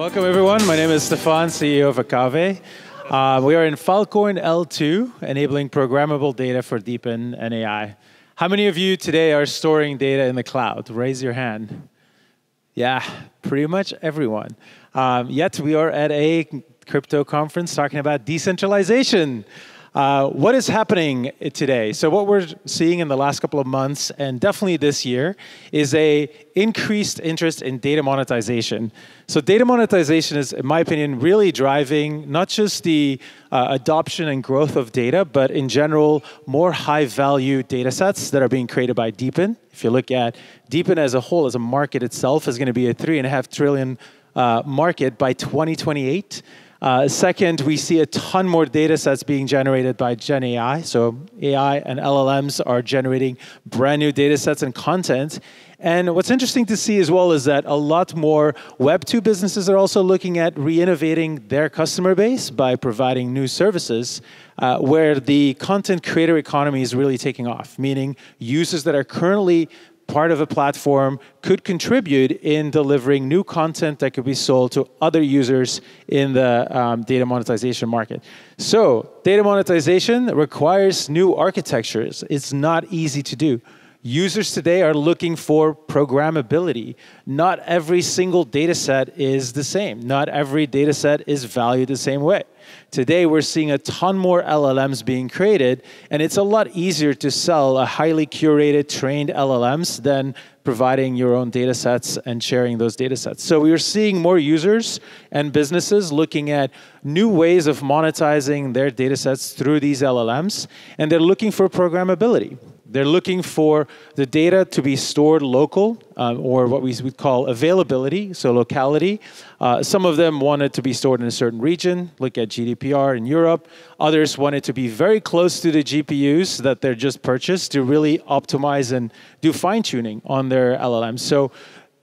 Welcome, everyone. My name is Stefaan, CEO of Akave. Uh, we are in Filecoin L2, enabling programmable data for DePIN and AI. How many of you today are storing data in the cloud? Raise your hand. Yeah, pretty much everyone. Um, yet we are at a crypto conference talking about decentralization. Uh, what is happening today? So what we're seeing in the last couple of months, and definitely this year, is a increased interest in data monetization. So data monetization is, in my opinion, really driving not just the uh, adoption and growth of data, but in general, more high-value data sets that are being created by DePIN. If you look at DePIN as a whole, as a market itself, is going to be a three and a half trillion uh, market by 2028. Uh, second, we see a ton more data sets being generated by Gen AI. So AI and LLMs are generating brand new data sets and content. And what's interesting to see as well is that a lot more Web2 businesses are also looking at re-innovating their customer base by providing new services uh, where the content creator economy is really taking off, meaning users that are currently part of a platform could contribute in delivering new content that could be sold to other users in the um, data monetization market. So, data monetization requires new architectures. It's not easy to do. Users today are looking for programmability. Not every single data set is the same. Not every data set is valued the same way. Today, we're seeing a ton more LLMs being created, and it's a lot easier to sell a highly curated, trained LLMs than providing your own data sets and sharing those data sets. So we are seeing more users and businesses looking at new ways of monetizing their data sets through these LLMs, and they're looking for programmability. They're looking for the data to be stored local, um, or what we would call availability, so locality. Uh, some of them want it to be stored in a certain region, look at GDPR in Europe. Others want it to be very close to the GPUs that they're just purchased to really optimize and do fine tuning on their LLMs. So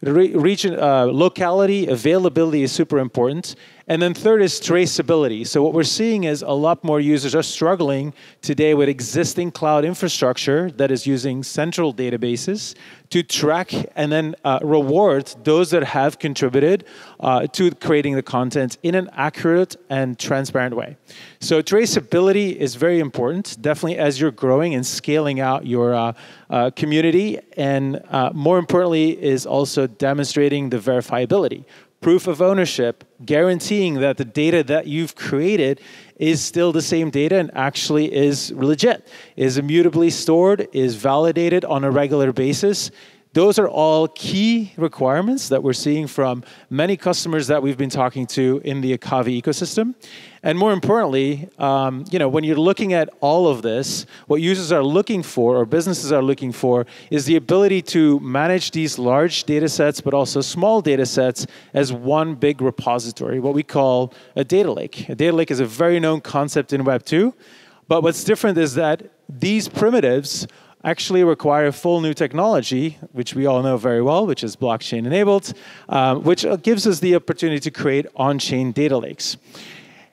region, uh, locality, availability is super important. And then third is traceability. So what we're seeing is a lot more users are struggling today with existing cloud infrastructure that is using central databases to track and then uh, reward those that have contributed uh, to creating the content in an accurate and transparent way. So traceability is very important, definitely as you're growing and scaling out your uh, uh community. And uh, more importantly is also demonstrating the verifiability proof of ownership, guaranteeing that the data that you've created is still the same data and actually is legit, is immutably stored, is validated on a regular basis, those are all key requirements that we're seeing from many customers that we've been talking to in the Akave ecosystem. And more importantly, um, you know, when you're looking at all of this, what users are looking for or businesses are looking for is the ability to manage these large data sets, but also small data sets as one big repository, what we call a data lake. A data lake is a very known concept in Web 2. But what's different is that these primitives actually require full new technology, which we all know very well, which is blockchain enabled, um, which gives us the opportunity to create on chain data lakes.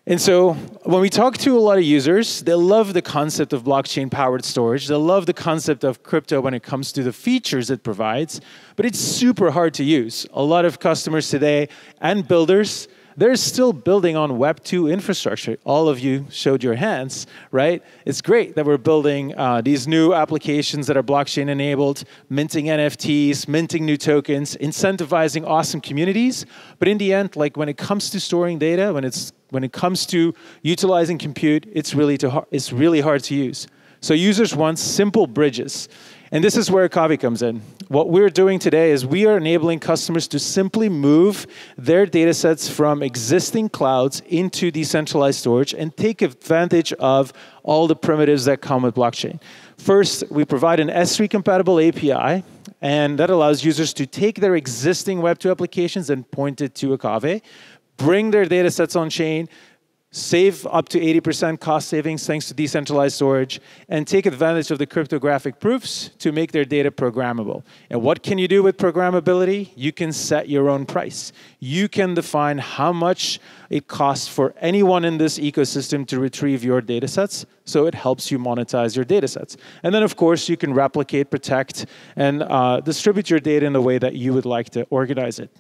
And so when we talk to a lot of users, they love the concept of blockchain powered storage. They love the concept of crypto when it comes to the features it provides, but it's super hard to use. A lot of customers today and builders they're still building on Web 2 infrastructure. All of you showed your hands, right? It's great that we're building uh, these new applications that are blockchain enabled, minting NFTs, minting new tokens, incentivizing awesome communities. But in the end, like when it comes to storing data, when, it's, when it comes to utilizing compute, it's really, to, it's really hard to use. So users want simple bridges. And this is where Akave comes in. What we're doing today is we are enabling customers to simply move their data sets from existing clouds into decentralized storage and take advantage of all the primitives that come with blockchain. First, we provide an S3 compatible API, and that allows users to take their existing Web2 applications and point it to Akave, bring their data sets on chain, save up to 80% cost savings thanks to decentralized storage, and take advantage of the cryptographic proofs to make their data programmable. And what can you do with programmability? You can set your own price. You can define how much it costs for anyone in this ecosystem to retrieve your data sets, so it helps you monetize your data sets. And then, of course, you can replicate, protect, and uh, distribute your data in the way that you would like to organize it.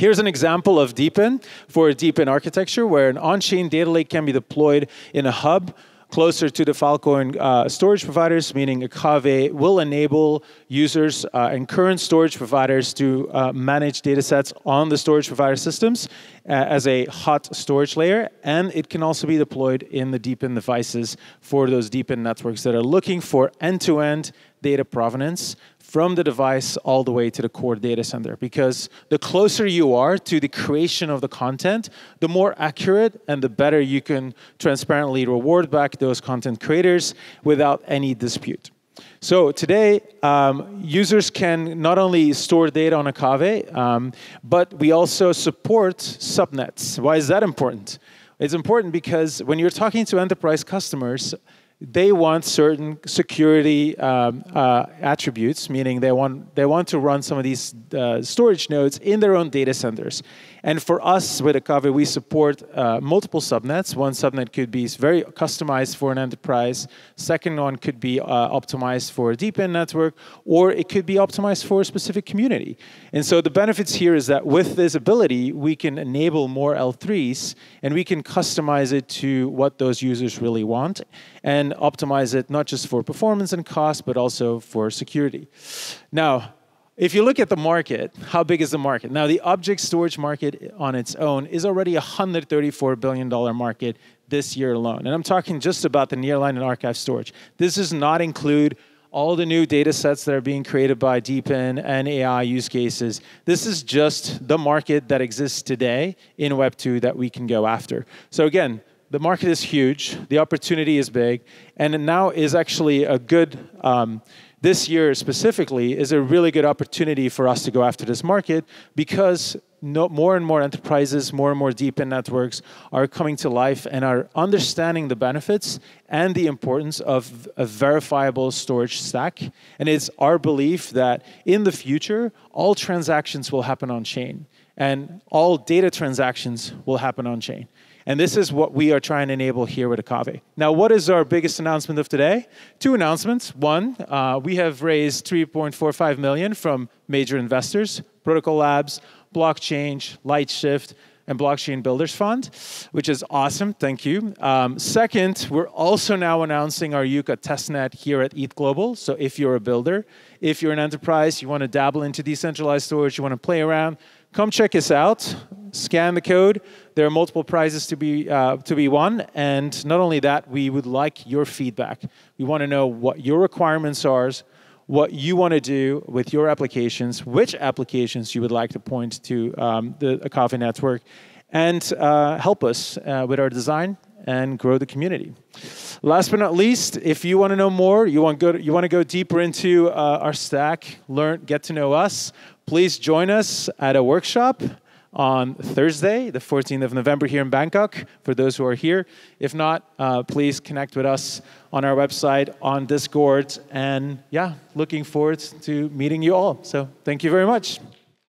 Here's an example of DePIN for a DePIN architecture where an on-chain data lake can be deployed in a hub closer to the Filecoin uh, storage providers, meaning Akave will enable users uh, and current storage providers to uh, manage datasets on the storage provider systems uh, as a hot storage layer. And it can also be deployed in the DePIN devices for those DePIN networks that are looking for end-to-end data provenance from the device all the way to the core data center. Because the closer you are to the creation of the content, the more accurate and the better you can transparently reward back those content creators without any dispute. So today, um, users can not only store data on Akave, um, but we also support subnets. Why is that important? It's important because when you're talking to enterprise customers, they want certain security um, uh, attributes, meaning they want, they want to run some of these uh, storage nodes in their own data centers. And for us with Akave, we support uh, multiple subnets. One subnet could be very customized for an enterprise. Second one could be uh, optimized for a DePIN network, or it could be optimized for a specific community. And so the benefits here is that with this ability, we can enable more L3s, and we can customize it to what those users really want, and optimize it not just for performance and cost, but also for security. Now, if you look at the market, how big is the market? Now, the object storage market on its own is already a $134 billion market this year alone. And I'm talking just about the nearline and archive storage. This does not include all the new data sets that are being created by DePIN and AI use cases. This is just the market that exists today in Web 2 that we can go after. So again, the market is huge, the opportunity is big, and now is actually a good um, this year specifically is a really good opportunity for us to go after this market because no, more and more enterprises, more and more DePIN networks are coming to life and are understanding the benefits and the importance of a verifiable storage stack. And it's our belief that in the future, all transactions will happen on chain and all data transactions will happen on chain. And this is what we are trying to enable here with Akave. Now, what is our biggest announcement of today? Two announcements. One, uh, we have raised 3.45 million from major investors, Protocol Labs, Blockchange, Lightshift, and Blockchain Builders Fund, which is awesome. Thank you. Um, second, we're also now announcing our Yuka testnet here at ETH Global. So if you're a builder, if you're an enterprise, you want to dabble into decentralized storage, you want to play around, come check us out. Scan the code. There are multiple prizes to be uh, to be won, and not only that, we would like your feedback. We want to know what your requirements are, what you want to do with your applications, which applications you would like to point to um, the Akave network, and uh, help us uh, with our design and grow the community. Last but not least, if you want to know more, you want, go to, you want to go deeper into uh, our stack, learn, get to know us, please join us at a workshop on Thursday, the 14th of November, here in Bangkok, for those who are here. If not, uh, please connect with us on our website, on Discord, and yeah, looking forward to meeting you all. So thank you very much.